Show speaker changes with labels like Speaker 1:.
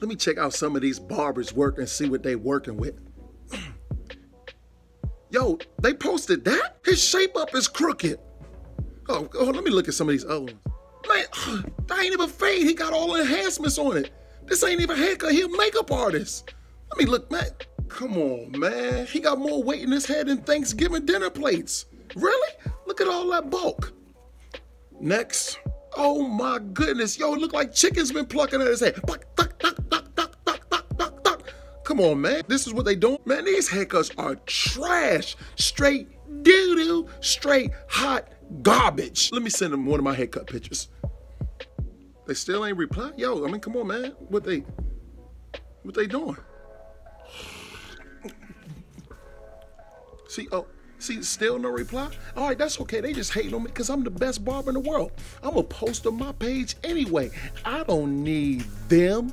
Speaker 1: Let me check out some of these barbers' work and see what they working with. Yo, they posted that? His shape up is crooked. Oh, oh, let me look at some of these other ones. Man, that ain't even fade. He got all enhancements on it. This ain't even haircut. He a makeup artist. Let me look, man. Come on, man. He got more weight in his head than Thanksgiving dinner plates. Really? Look at all that bulk. Next. Oh my goodness. Yo, it look like chicken's been plucking at his head. Come on, man. This is what they doing? Man, these haircuts are trash. Straight doo-doo. Straight hot garbage. Let me send them one of my haircut pictures. They still ain't reply. Yo, I mean, come on, man. What they, what they doing? See, oh, see, still no reply? All right, that's okay. They just hating on me because I'm the best barber in the world. I'm going to post on my page anyway. I don't need them.